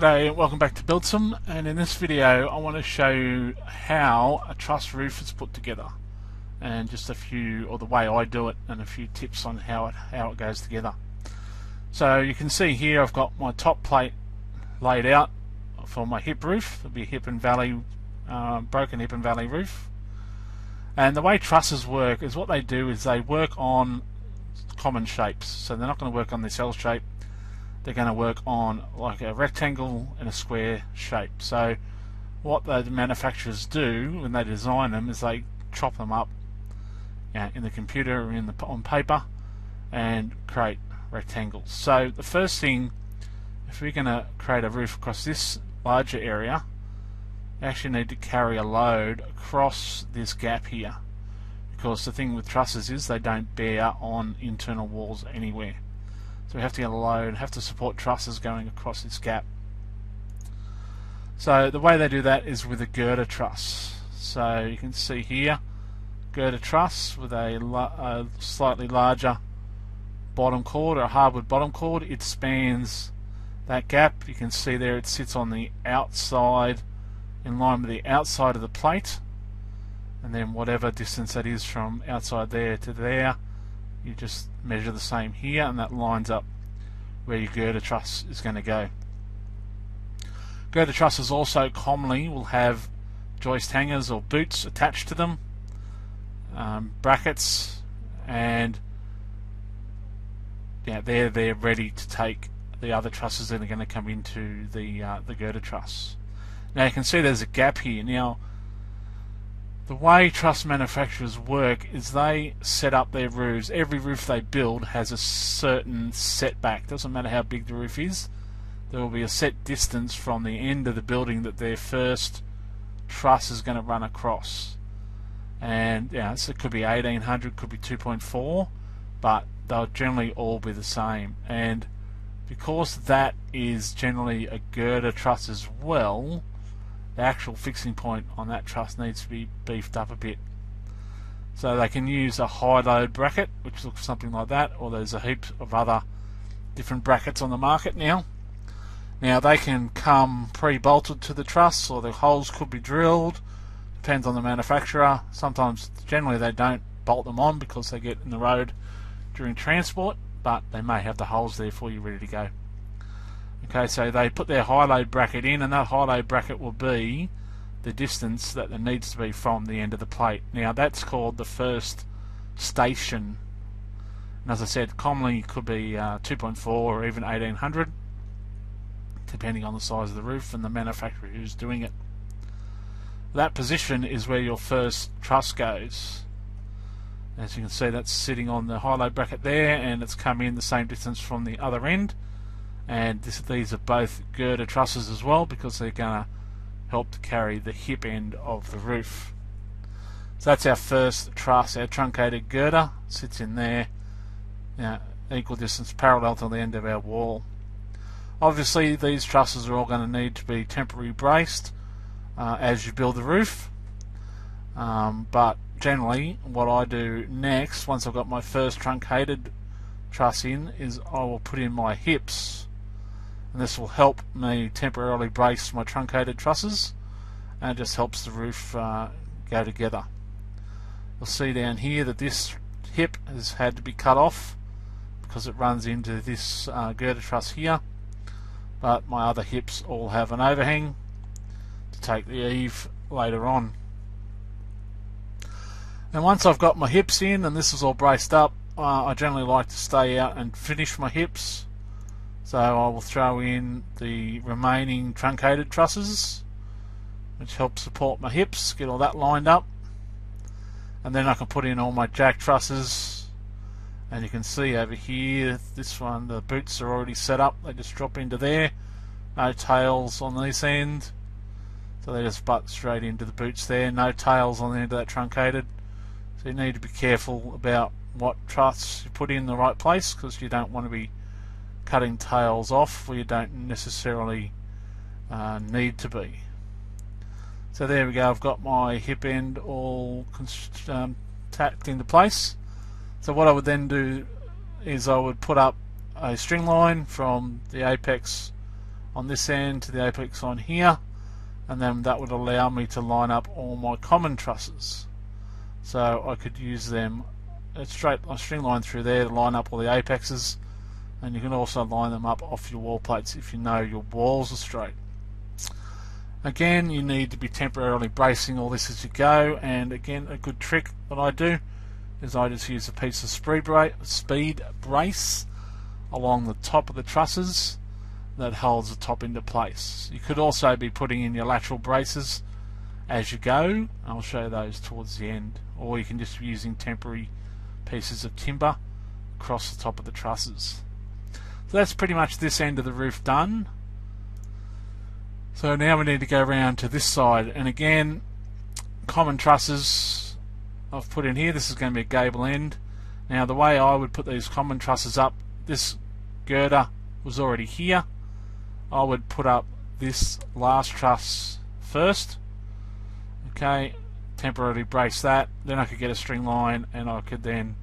G'day, welcome back to Buildsum and in this video I want to show you how a truss roof is put together and just a few, or the way I do it and a few tips on how it, how it goes together. So you can see here I've got my top plate laid out for my hip roof, it'll be a hip and valley, uh, broken hip and valley roof. And the way trusses work is what they do is they work on common shapes. So they're not going to work on this L shape they're going to work on like a rectangle and a square shape. So what the manufacturers do when they design them is they chop them up you know, in the computer or in the on paper and create rectangles. So the first thing, if we're going to create a roof across this larger area, we actually need to carry a load across this gap here because the thing with trusses is they don't bear on internal walls anywhere. So we have to get a load, have to support trusses going across this gap. So the way they do that is with a girder truss. So you can see here, girder truss with a, a slightly larger bottom chord or a hardwood bottom chord. It spans that gap. You can see there it sits on the outside, in line with the outside of the plate. And then whatever distance that is from outside there to there, you just measure the same here and that lines up where your girder truss is going to go. Girder trusses also commonly will have joist hangers or boots attached to them, um, brackets, and yeah, they're they're ready to take the other trusses that are going to come into the uh, the girder truss. Now you can see there's a gap here. Now the way truss manufacturers work is they set up their roofs. Every roof they build has a certain setback. Doesn't matter how big the roof is. There will be a set distance from the end of the building that their first truss is going to run across. And yeah, so it could be 1800, could be 2.4, but they'll generally all be the same. And because that is generally a girder truss as well, the actual fixing point on that truss needs to be beefed up a bit. So they can use a high load bracket, which looks something like that, or there's a heap of other different brackets on the market now. Now they can come pre-bolted to the truss, or the holes could be drilled. Depends on the manufacturer. Sometimes, generally, they don't bolt them on because they get in the road during transport, but they may have the holes there for you ready to go. Okay, so they put their high load bracket in, and that high load bracket will be the distance that it needs to be from the end of the plate. Now that's called the first station. And as I said, commonly it could be uh, 2.4 or even 1800, depending on the size of the roof and the manufacturer who's doing it. That position is where your first truss goes. As you can see, that's sitting on the high load bracket there, and it's come in the same distance from the other end and this, these are both girder trusses as well because they're going to help to carry the hip end of the roof. So that's our first truss, our truncated girder sits in there, you equal distance parallel to the end of our wall. Obviously these trusses are all going to need to be temporary braced uh, as you build the roof, um, but generally what I do next, once I've got my first truncated truss in, is I will put in my hips and this will help me temporarily brace my truncated trusses and just helps the roof uh, go together. You'll see down here that this hip has had to be cut off because it runs into this uh, girder truss here but my other hips all have an overhang to take the eave later on. And once I've got my hips in and this is all braced up, uh, I generally like to stay out and finish my hips so I will throw in the remaining truncated trusses which helps support my hips, get all that lined up. And then I can put in all my jack trusses. And you can see over here this one the boots are already set up. They just drop into there. No tails on this end. So they just butt straight into the boots there. No tails on the end of that truncated. So you need to be careful about what truss you put in the right place because you don't want to be cutting tails off where you don't necessarily uh, need to be. So there we go, I've got my hip end all um, tacked into place. So what I would then do is I would put up a string line from the apex on this end to the apex on here and then that would allow me to line up all my common trusses so I could use them a straight a string line through there to line up all the apexes and you can also line them up off your wall plates if you know your walls are straight again you need to be temporarily bracing all this as you go and again a good trick that I do is I just use a piece of speed brace along the top of the trusses that holds the top into place. You could also be putting in your lateral braces as you go. I'll show those towards the end. Or you can just be using temporary pieces of timber across the top of the trusses. So that's pretty much this end of the roof done. So now we need to go around to this side and again common trusses I've put in here. This is going to be a gable end. Now the way I would put these common trusses up, this girder was already here. I would put up this last truss first. Okay, temporarily brace that. Then I could get a string line and I could then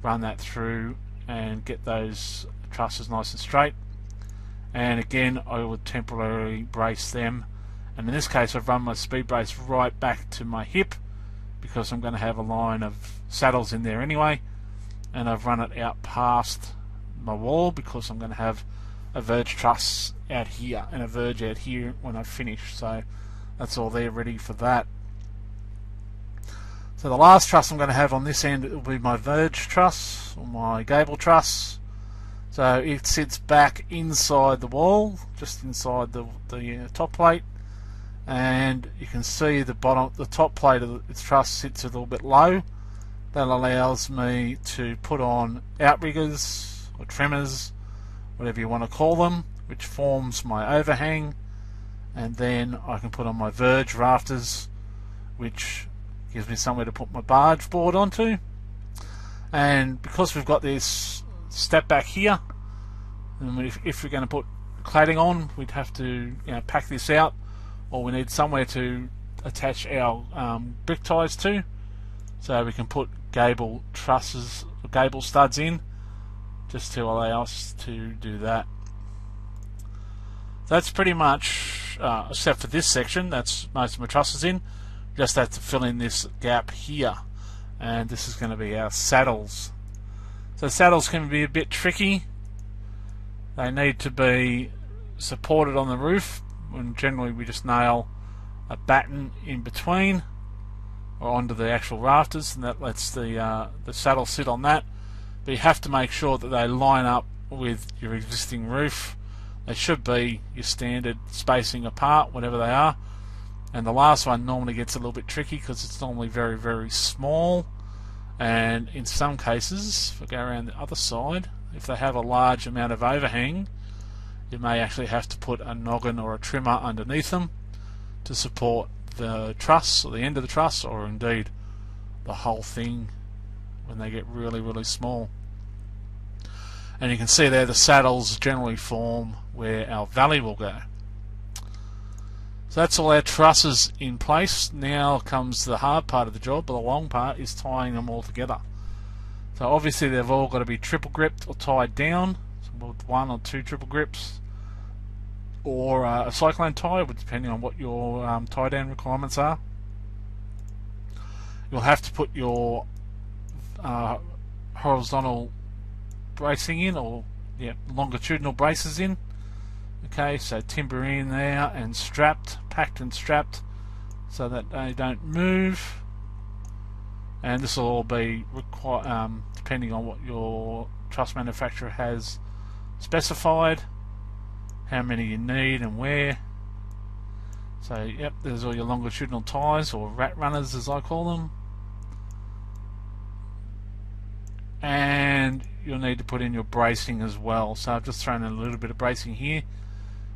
run that through and get those trusses nice and straight. And again, I would temporarily brace them. And in this case, I've run my speed brace right back to my hip because I'm going to have a line of saddles in there anyway. And I've run it out past my wall because I'm going to have a verge truss out here and a verge out here when I finish. So that's all there ready for that. So the last truss I'm going to have on this end will be my verge truss or my gable truss. So it sits back inside the wall, just inside the, the uh, top plate. And you can see the bottom the top plate of the truss sits a little bit low. That allows me to put on outriggers or trimmers whatever you want to call them which forms my overhang. And then I can put on my verge rafters which gives me somewhere to put my barge board onto. And because we've got this step back here. And if, if we're going to put cladding on we'd have to you know, pack this out or we need somewhere to attach our um, brick ties to so we can put gable trusses gable studs in just to allow us to do that. That's pretty much uh, except for this section that's most of my trusses in. Just have to fill in this gap here. And this is going to be our saddles so saddles can be a bit tricky. They need to be supported on the roof and generally we just nail a batten in between or onto the actual rafters and that lets the uh, the saddle sit on that. But you have to make sure that they line up with your existing roof. They should be your standard spacing apart whatever they are. And the last one normally gets a little bit tricky because it's normally very very small and in some cases if I go around the other side if they have a large amount of overhang you may actually have to put a noggin or a trimmer underneath them to support the truss or the end of the truss or indeed the whole thing when they get really really small. And you can see there the saddles generally form where our valley will go so that's all our trusses in place now comes the hard part of the job but the long part is tying them all together so obviously they've all got to be triple gripped or tied down so with one or two triple grips or uh, a cyclone tie, depending on what your um, tie down requirements are. You'll have to put your uh, horizontal bracing in, or yeah, longitudinal braces in. Okay, so timber in there and strapped, packed and strapped, so that they don't move. And this will all be require, um, depending on what your truss manufacturer has specified how many you need and where. So, yep, there's all your longitudinal ties, or rat runners as I call them. And you'll need to put in your bracing as well. So I've just thrown in a little bit of bracing here.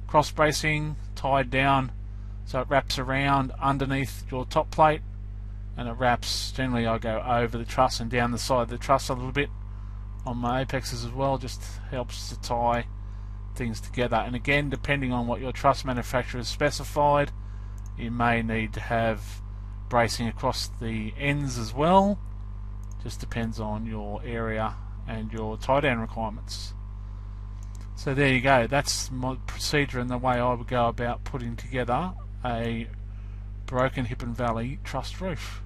Cross bracing, tied down, so it wraps around underneath your top plate. And it wraps, generally I go over the truss and down the side of the truss a little bit on my apexes as well, just helps to tie things together. And again, depending on what your truss manufacturer has specified, you may need to have bracing across the ends as well. Just depends on your area and your tie down requirements. So there you go. That's my procedure and the way I would go about putting together a broken hip and valley truss roof.